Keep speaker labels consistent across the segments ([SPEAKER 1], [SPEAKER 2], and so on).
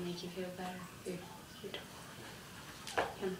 [SPEAKER 1] that make you feel better? Here, here. Come.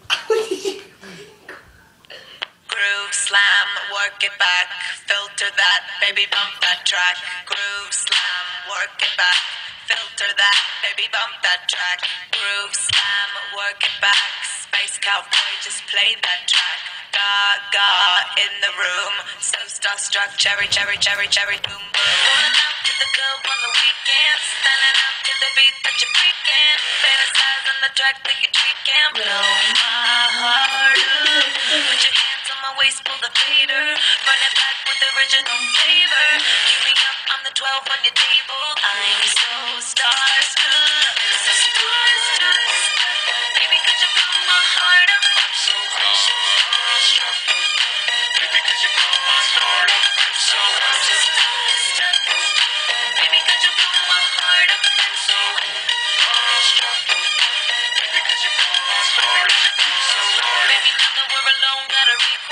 [SPEAKER 2] Groove slam, work it back, filter that, baby bump that track. Groove slam, work it back, filter that, baby bump that track. Groove slam, work it back, space cowboy, just play that track. Gaga in the room, so starstruck, cherry, cherry, cherry, cherry, boom, boom. The club on the weekends, standing up to the beat that you're freaking. Fantasize on the track that you're tweaking, blow my heart up. Put your hands on my waist, pull the fader, run it back with the original flavor. Keep me up on the 12 on your table.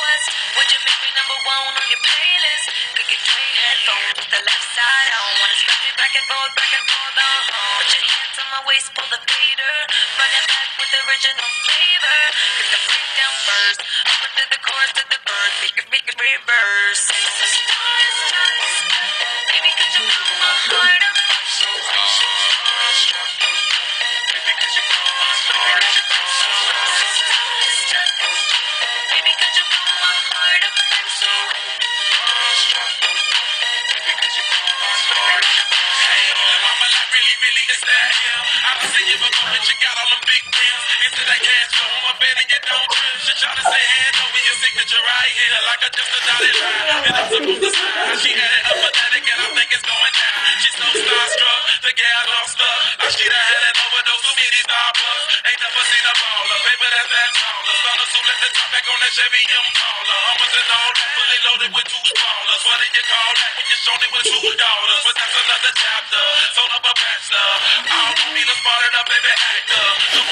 [SPEAKER 2] Request. Would you make me number one on your playlist? Could get three headphones with the left side on. Wanna scratch it back and forth, back and forth, uh-huh. Put your hands on my waist, pull the fader. Run it back with original flavor. Get the breakdown first. Up into the chorus to the verse. Make it, make it reverse. It's a starstruck. Seen you before, but you got all them big bills. Into that cash flow, I'm betting you don't trip. She tryna say hand over your signature right here, like I just a dotted line. And I'm supposed to smile. She had it empathetic, and I think it's going down. She's so starstruck, the gal lost her. Like she done had an overdose, too many Starbucks. Ain't never seen a baller, paper that's that taller. Stunners who let the top back on that Chevy Impala. Hummers and all that, fully loaded with two spoilers. What do you call that when you're shown it with two daughters? But that's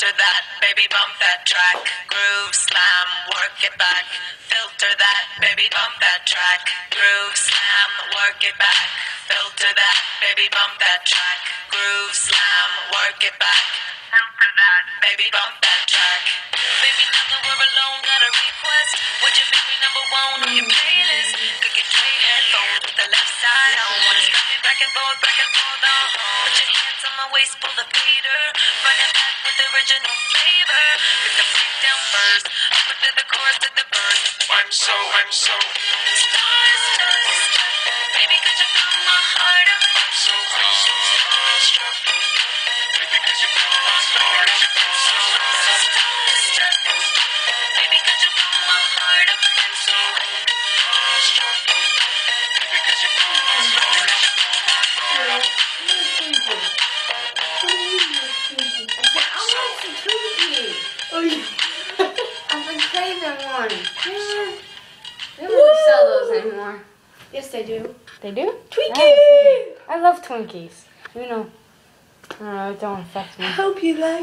[SPEAKER 2] filter that, baby, bump that track. Groove slam, work it back, filter that, baby, bump that track. Groove slam, work it back, filter that, baby, bump that track. Groove slam, work it back, filter that, baby, bump that track. Baby, that we're alone, got a request. Would you make me number one on your playlist? Could get three headphones with the left side on. Wanna scratch it back and forth, back and forth, uh-huh. Put your hands on my waist, pull the fader. Run it back original flavor. The breakdown first. Up into the chorus to the verse. I'm so, I'm so.
[SPEAKER 1] Oh, yeah. I've been craving one. Yeah. They don't sell those anymore.
[SPEAKER 3] Yes, they do.
[SPEAKER 1] They do?
[SPEAKER 3] Twinkie!
[SPEAKER 1] I love Twinkies. You know, I don't know, it don't affect me.
[SPEAKER 3] I hope you like